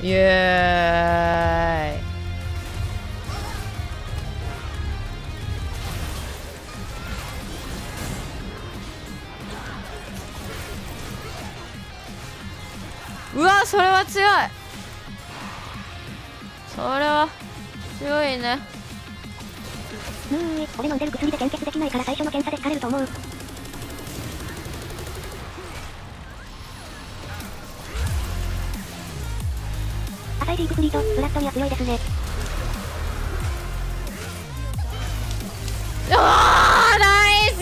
イエーイうわそれは強い。それは強いね。うーん。俺飲んでる薬で献血できないから最初の検査で疲れると思う。浅いディープフリートブラッドには強いですね。おーナイス。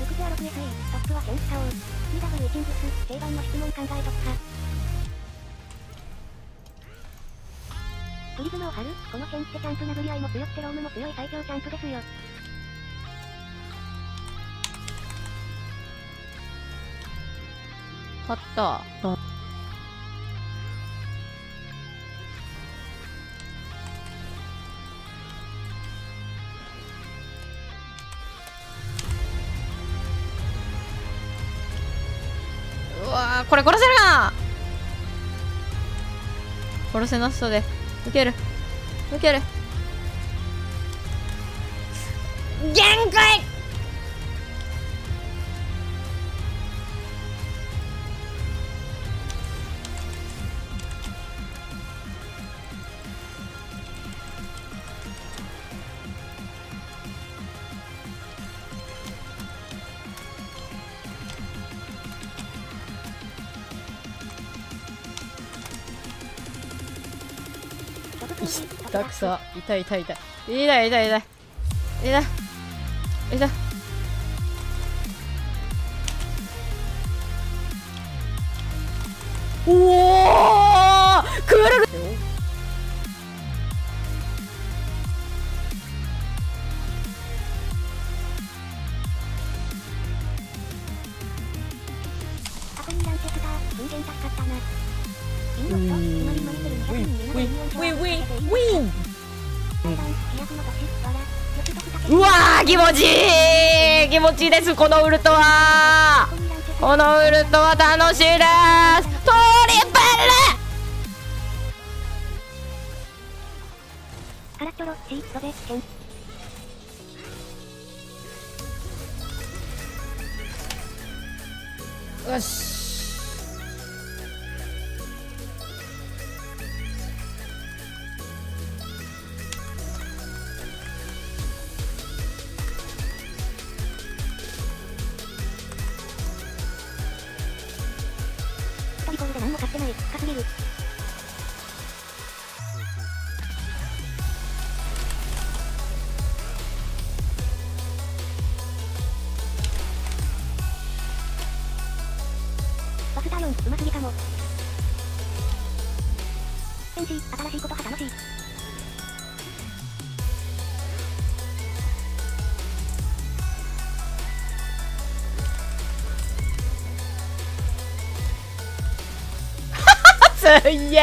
ルクゼア 6SE トップはセンスタオ PW チンズス定番の質問考えとくか。プリズムを張るこの辺ってチャンプ殴り合いも強くてロームも強い最強チャンプですよ勝った。うわこれ殺せるな？殺せなそうで。受ける。受ける。限界痛くさ痛い痛い痛い。痛い痛い痛い。痛い。痛い。おおクー。ルアコニーランチェスター人間助かったな。インドとつまりウィンウィンウィンウィンうわー気持ちいい。気持ちいいです。このウルトは。このウルトは楽しいです。トリプル。ーンよし。バスター4うますぎかも天使新しいことが楽しい。すんげ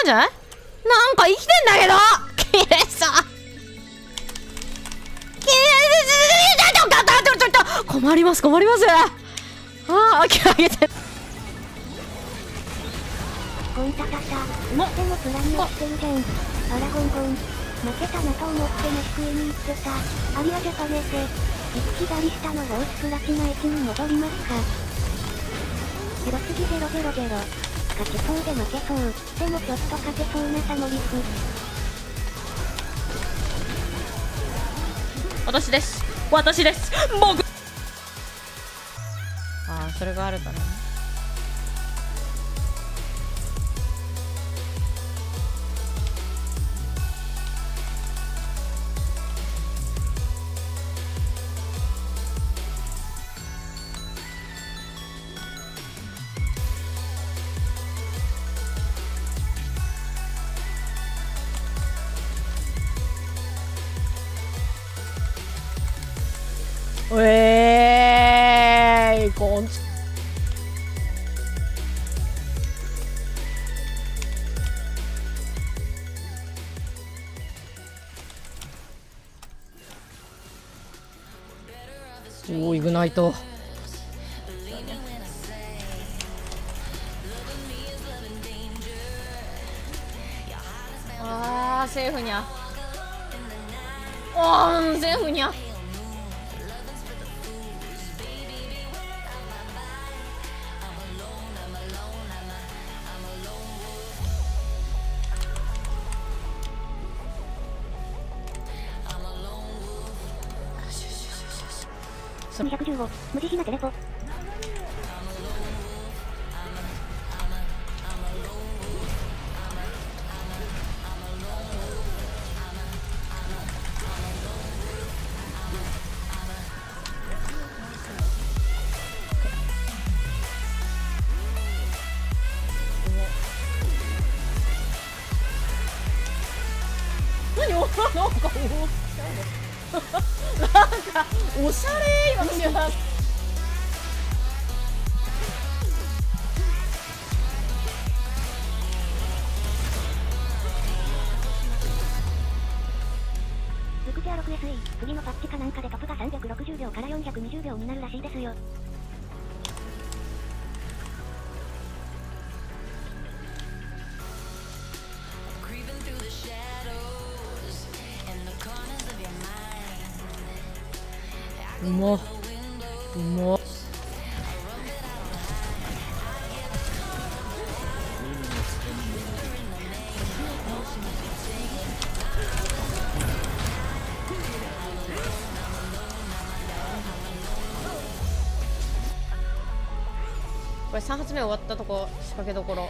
さすがに死んじゃない？なんか生きてんだけど綺麗さ綺麗さ困ります困りますああ諦めてコンタタタ、もってもプランをしてるじゃん。あらゴンゴン。負けたなと思って飯食いに行ってた。アリアジャパネで。一左下のロースプラチナ1に戻りますか。ゼロ次ゼロゼロゼロ。勝ちそうで負けそう。でもちょっと勝てそうなタモリス。私です私です僕ああそれがあるからねえーい、こんち。おお、イグナイト。ああ、セーフにゃ。あお、セーフにゃ。215、無慈悲なテレポ。何？なんかおなんかおしゃれ今の瞬間ルクチャー 6SE、次のパッチかなんかでトップが360秒から420秒になるらしいですよ。うまうまこれ3発目終わったとこ仕掛けどころ。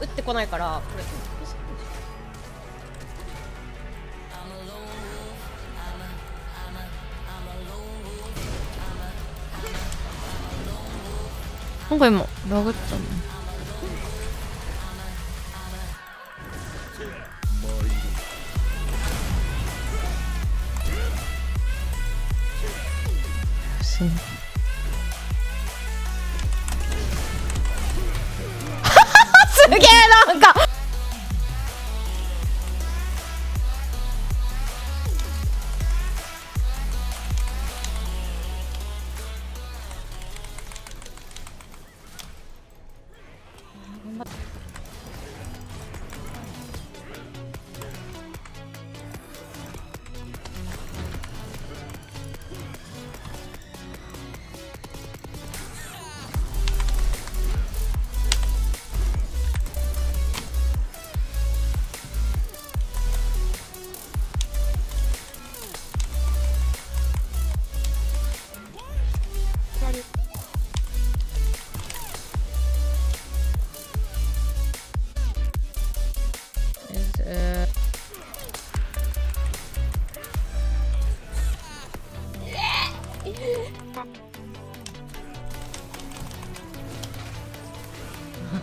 打ってこないからこれ。なんか今ラグったのすんすげえなんか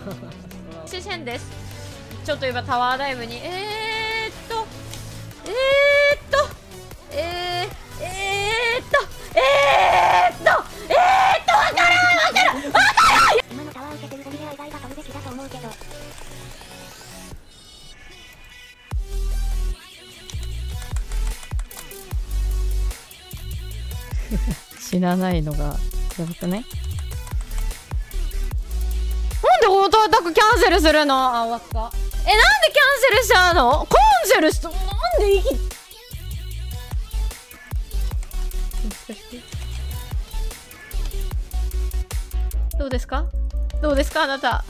ー、シェンです。ちょっと今タワーダイブにえー、っとえー、っとえー、えー、っとえー、っとえー、っとわからんわからんわからん。今のタワー受けてるゴリラ以外が飛ぶべきだと思うけど。知らないのがやばくない？くキャンセルするの？あ終わった。えなんでキャンセルしちゃうの？コンセルしなんで息どうですか？どうですか？あなた。